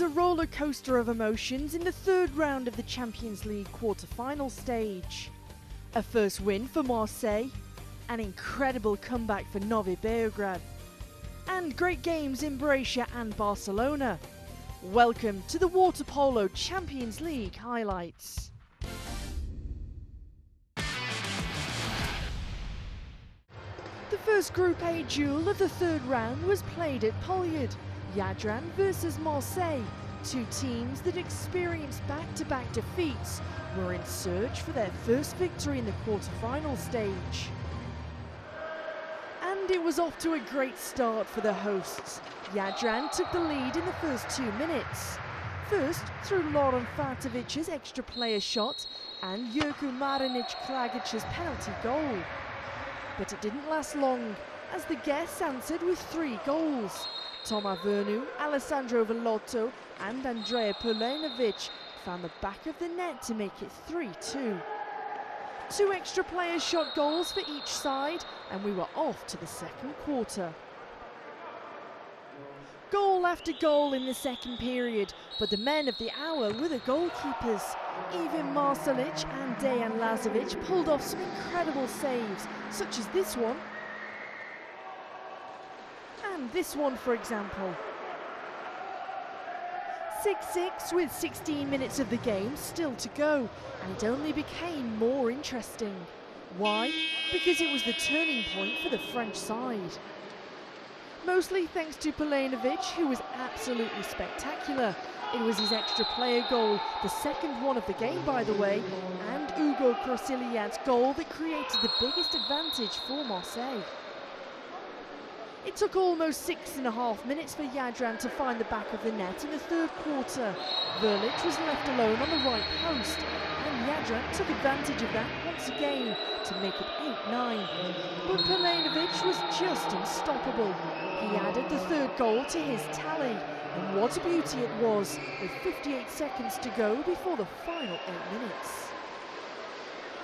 a roller coaster of emotions in the third round of the Champions League quarter-final stage. A first win for Marseille, an incredible comeback for Novi Beograd, and great games in Brescia and Barcelona. Welcome to the Water Polo Champions League highlights. The first Group A duel of the third round was played at Poljud, Jadran versus Marseille, two teams that experienced back-to-back defeats were in search for their first victory in the quarter-final stage. And it was off to a great start for the hosts. Jadran took the lead in the first two minutes. First, through Loren Fatovic's extra player shot and Jerko Marinic Kragic's penalty goal. But it didn't last long, as the guests answered with three goals. Toma Vernoux, Alessandro Velotto and Andrea Pulenovic found the back of the net to make it 3-2. Two extra players shot goals for each side and we were off to the second quarter. Goal after goal in the second period, but the men of the hour were the goalkeepers. Ivan Marsalic and Dejan Lazovic pulled off some incredible saves, such as this one and this one, for example. 6-6 with 16 minutes of the game still to go, and it only became more interesting. Why? Because it was the turning point for the French side. Mostly thanks to Pulenovic, who was absolutely spectacular. It was his extra player goal, the second one of the game by the way, and Hugo Crousillat's goal that created the biggest advantage for Marseille. It took almost six and a half minutes for Jadran to find the back of the net in the third quarter. Verlic was left alone on the right post, and Jadran took advantage of that once again to make it 8-9. But Pulenovic was just unstoppable. He added the third goal to his tally, and what a beauty it was, with 58 seconds to go before the final eight minutes.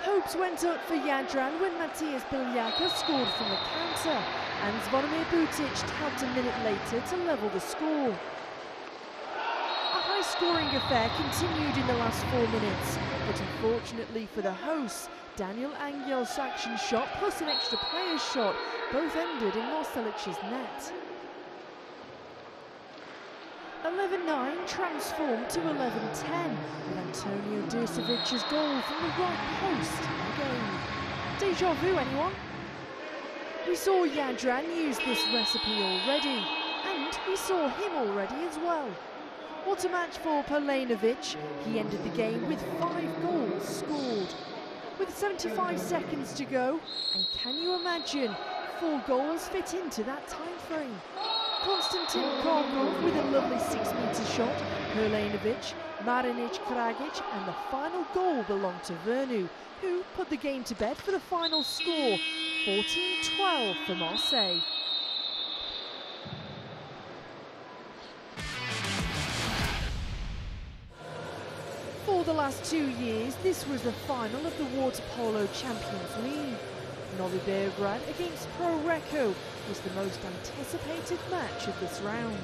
Hopes went up for Jadran when Matthias Biljaka scored from the counter, and Zvonimir Butic tapped a minute later to level the score. A high-scoring affair continued in the last four minutes, but unfortunately for the hosts, Daniel Angyal's action shot plus an extra player's shot both ended in Marsalic's net. 11-9 transformed to 11-10 with Antonio Dursevic's goal from the right post again. Deja vu anyone? We saw Jadran use this recipe already, and we saw him already as well. What a match for Pulenovic. He ended the game with five goals scored. With 75 seconds to go, and can you imagine, four goals fit into that time frame. Konstantin Kharkov with a lovely six-metre shot, Pulenovic, Marinic Kragic and the final goal belonged to Vernoux, who put the game to bed for the final score, 14-12 for Marseille. For the last two years, this was the final of the Water Polo Champions League. Novi Beograd against Pro Recco was the most anticipated match of this round.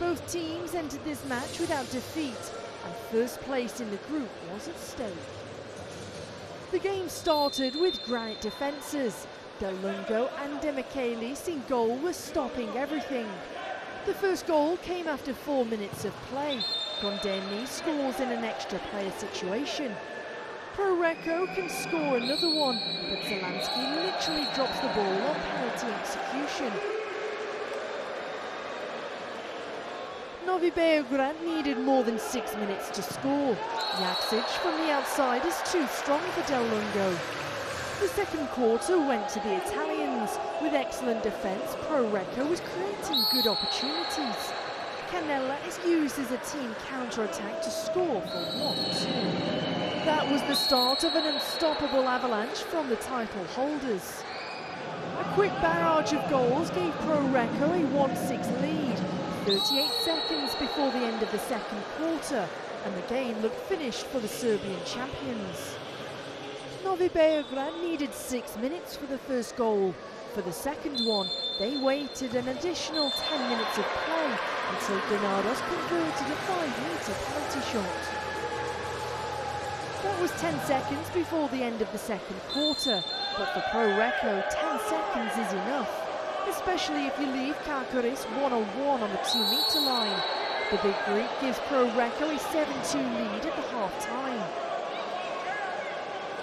Both teams entered this match without defeat, and first place in the group was at stake. The game started with granite defences. Del Lungo and Demichelis in goal were stopping everything. The first goal came after four minutes of play. Gondeni scores in an extra player situation. Pro Recco can score another one, but Zalanki literally drops the ball on penalty execution. Novi Beograd needed more than six minutes to score. Jaksic from the outside is too strong for Del Lungo. The second quarter went to the Italians. With excellent defence, Pro Recco was creating good opportunities. Cannella is used as a team counter-attack to score for 1-2. That was the start of an unstoppable avalanche from the title holders. A quick barrage of goals gave Pro Recco a 1-6 lead, 38 seconds before the end of the second quarter, and the game looked finished for the Serbian champions. Novi Beograd needed six minutes for the first goal. For the second one, they waited an additional 10 minutes of play until Granados converted a 5-metre penalty shot. That was 10 seconds before the end of the second quarter, but for Pro Recco, 10 seconds is enough, especially if you leave Kakaris one-on-one on the two-metre line. The Big Greek gives Pro Recco a 7-2 lead at the half-time.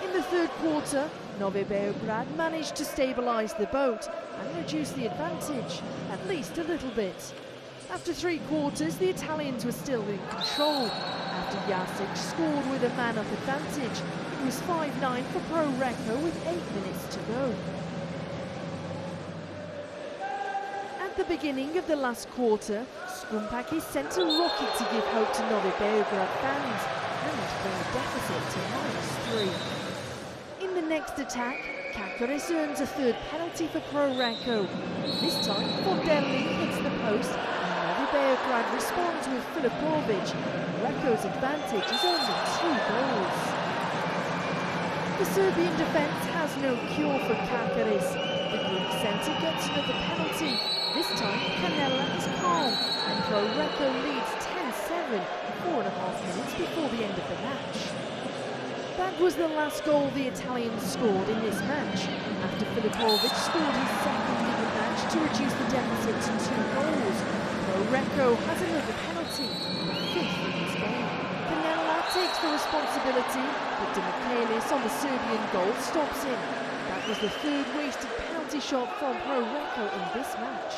In the third quarter, Novi Beograd managed to stabilise the boat and reduce the advantage, at least a little bit. After three quarters, the Italians were still in control. After Jasic scored with a man-up advantage, it was 5-9 for Pro Recco with eight minutes to go. At the beginning of the last quarter, Skoumpakis sent a rocket to give hope to Novi Beograd fans and bring the deficit to minus three. In the next attack, Kakaris earns a third penalty for Pro Recco. This time, Fondelli hits the post and Novi Beograd responds with Filipovic. Recco's advantage is only two goals. The Serbian defence has no cure for Kakaris. The Greek centre gets another penalty. This time, Cannella is calm, and Pro leads 10-7, four and a half minutes before the end of the match. That was the last goal the Italians scored in this match, after Filipovic scored his second in the match to reduce the deficit to two goals. Recco has another penalty, fifth in this game. Cannella takes the responsibility, but Demichelis on the Serbian goal stops him. That was the third wasted penalty shot from Pro Recco in this match.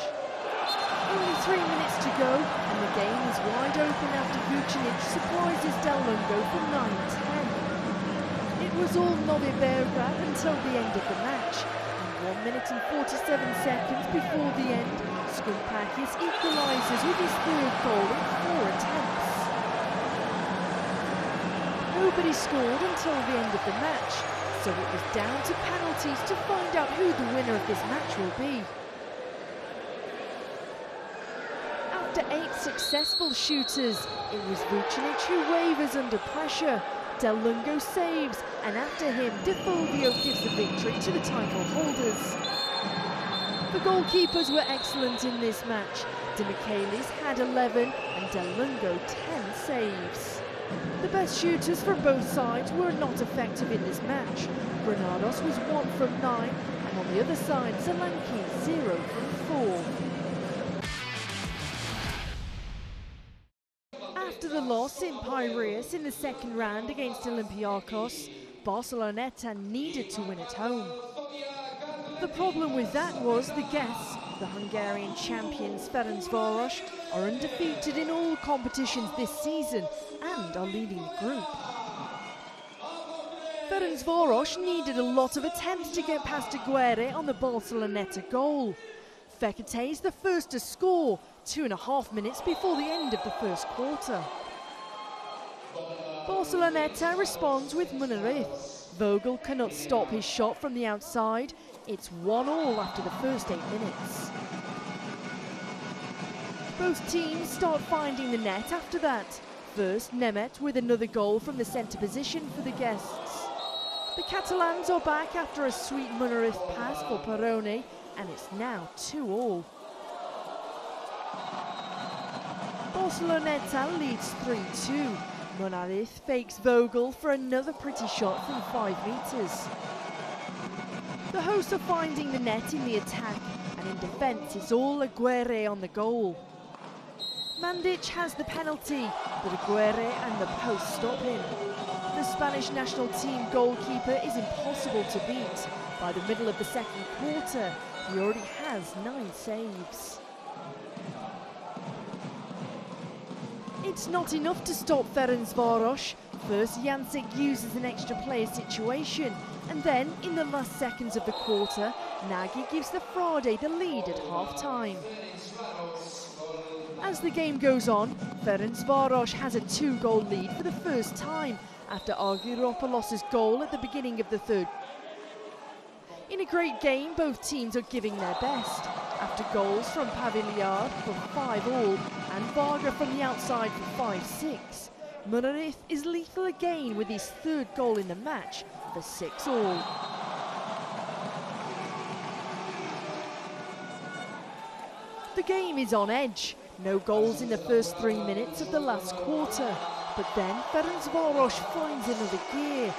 Only three minutes to go, and the game is wide open after Vucinic surprises Del Lungo for 9-10. It was all Novi Beograd until the end of the match, and 1 minute and 47 seconds before the end, Skoumpakis equalises with his third goal in four attempts. Nobody scored until the end of the match, so it was down to penalties to find out who the winner of this match will be. After eight successful shooters, it was Vucinic who wavers under pressure. Del Lungo saves, and after him, Di Fulvio gives the victory to the title holders. The goalkeepers were excellent in this match. Demichelis had 11 and Del Lungo 10 saves. The best shooters from both sides were not effective in this match. Granados was 1 from 9 and on the other side Zalanki 0 from 4. After the loss in Piraeus in the second round against Olympiacos, Barceloneta needed to win at home. The problem with that was the guests, the Hungarian champions Ferencvaros, are undefeated in all competitions this season and are leading the group. Ferencvaros needed a lot of attempts to get past Aguirre on the Barceloneta goal. Fekete is the first to score, two and a half minutes before the end of the first quarter. Barceloneta responds with Munarriz. Vogel cannot stop his shot from the outside, it's one all after the first eight minutes. Both teams start finding the net after that. First, Nemeth with another goal from the centre position for the guests. The Catalans are back after a sweet Munarriz pass for Perrone, and it's now 2 all. Barceloneta leads 3 2. Munarriz fakes Vogel for another pretty shot from 5 metres. The hosts are finding the net in the attack, and in defence it's all Aguirre on the goal. Mandic has the penalty, but Aguirre and the post stop him. The Spanish national team goalkeeper is impossible to beat. By the middle of the second quarter, he already has nine saves. It's not enough to stop Ferencvaros. First, Jansik uses an extra player situation and then, in the last seconds of the quarter, Nagy gives the Fradi the lead at half-time. As the game goes on, Ferencvaros has a two-goal lead for the first time after Argyropoulos' goal at the beginning of the third. In a great game, both teams are giving their best. After goals from Paviliard for 5 all and Varga from the outside for 5-6, Munarriz is lethal again with his third goal in the match for 6 all. The game is on edge. No goals in the first three minutes of the last quarter, but then Ferencvaros finds another gear.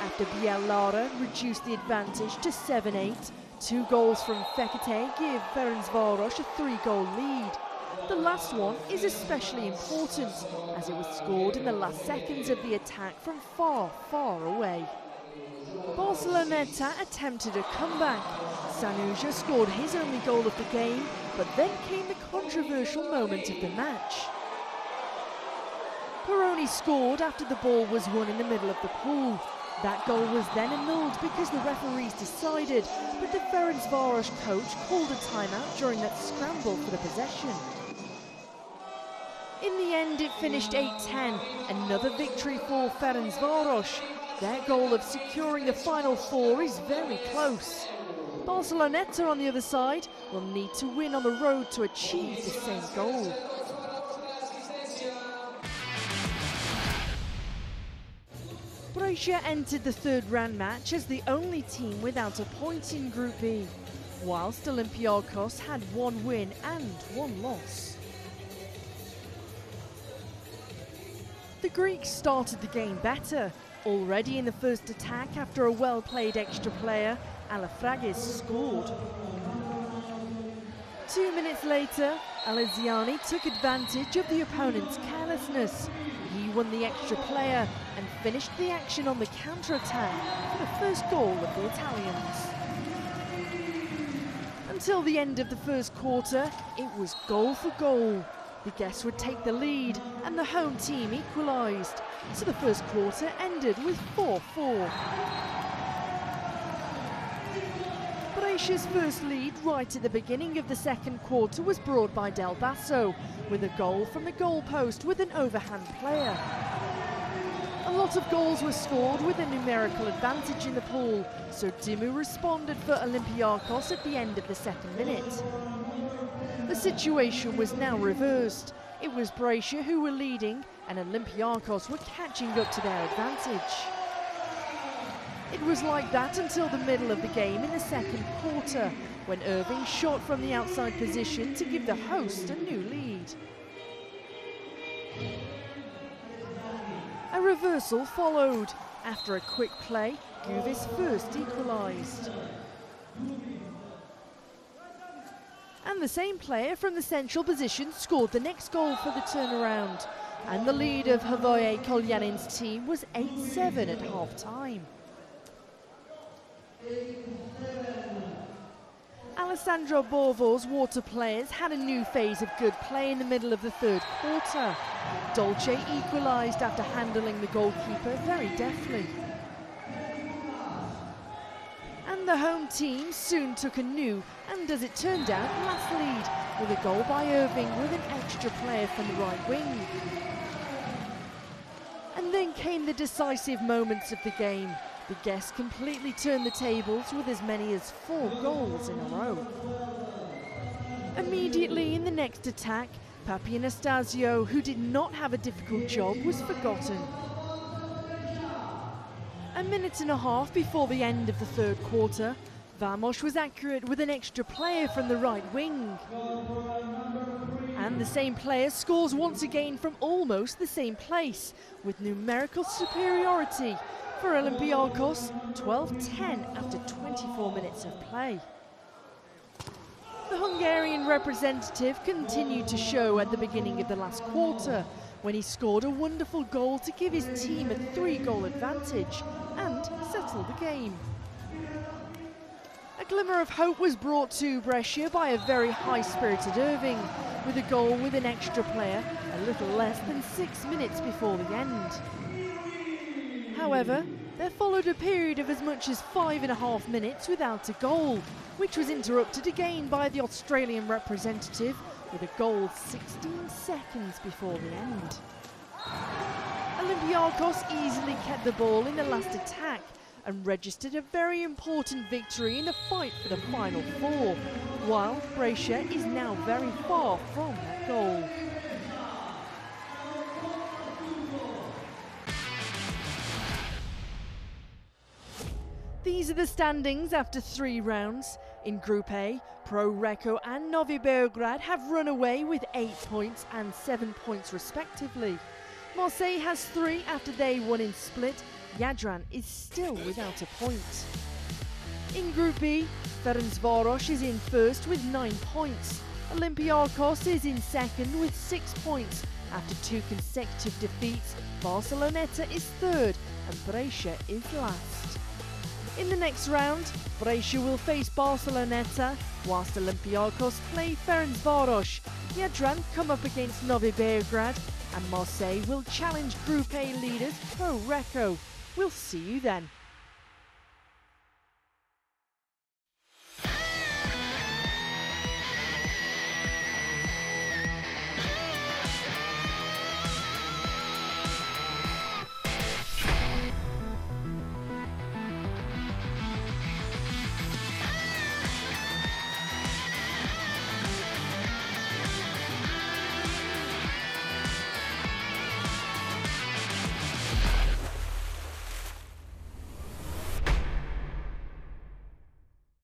After Biellara reduced the advantage to 7-8, two goals from Fekete give Ferencvaros a three-goal lead. The last one is especially important, as it was scored in the last seconds of the attack from far, far away. Barceloneta attempted a comeback. Sanahuja scored his only goal of the game, but then came the controversial moment of the match. Perrone scored after the ball was won in the middle of the pool. That goal was then annulled because the referees decided, but the Ferencvaros coach called a timeout during that scramble for the possession. In the end, it finished 8-10, another victory for Ferencvaros. Their goal of securing the final four is very close. Barceloneta on the other side will need to win on the road to achieve the same goal. Brescia entered the third round match as the only team without a point in Group B, whilst Olympiakos had one win and one loss. The Greeks started the game better, Already in the first attack, after a well-played extra player, Alafragis scored. Two minutes later, Alesiani took advantage of the opponent's carelessness. He won the extra player and finished the action on the counter-attack for the first goal of the Italians. Until the end of the first quarter, it was goal for goal. The guests would take the lead and the home team equalised. So the first quarter ended with 4-4. Brescia's first lead right at the beginning of the second quarter was brought by Del Basso with a goal from the goalpost with an overhand player. A lot of goals were scored with a numerical advantage in the pool, so Dimmu responded for Olympiakos at the end of the second minute. The situation was now reversed. It was Brescia who were leading and Olympiakos were catching up to their advantage. It was like that until the middle of the game in the second quarter, when Irving shot from the outside position to give the host a new lead. A reversal followed. After a quick play, Guvis first equalised. The same player from the central position scored the next goal for the turnaround. And the lead of Hrvoje Koljanin's team was 8-7 at half-time. Alessandro Bovo's water players had a new phase of good play in the middle of the third quarter. Dolce equalised after handling the goalkeeper very deftly. And the home team soon took a new and, as it turned out, last lead with a goal by Irving with an extra player from the right wing. And then came the decisive moments of the game. The guests completely turned the tables with as many as four goals in a row. Immediately in the next attack, Papanastasiou, who did not have a difficult job, was forgotten. A minute and a half before the end of the third quarter, Vamos was accurate with an extra player from the right wing. And the same player scores once again from almost the same place, with numerical superiority for Olympiakos, 12-10 after 24 minutes of play. The Hungarian representative continued to show at the beginning of the last quarter, when he scored a wonderful goal to give his team a three-goal advantage and settle the game. A glimmer of hope was brought to Brescia by a very high-spirited Irving, with a goal with an extra player a little less than six minutes before the end. However, there followed a period of as much as five and a half minutes without a goal, which was interrupted again by the Australian representative with a goal 16 seconds before the end. Olympiakos easily kept the ball in the last attack and registered a very important victory in the fight for the final four, while Brescia is now very far from that goal. These are the standings after three rounds. In Group A, Pro Recco and Novi Beograd have run away with 8 points and 7 points respectively. Marseille has 3 after they won in Split. Jadran is still without a point. In Group B, Ferencvaros is in first with 9 points. Olympiacos is in second with 6 points. After two consecutive defeats, Barceloneta is third and Brescia is last. In the next round, Brescia will face Barceloneta, whilst Olympiacos play Ferencvaros. Jadran come up against Novi Beograd, and Marseille will challenge Group A leaders Pro Recco. We'll see you then.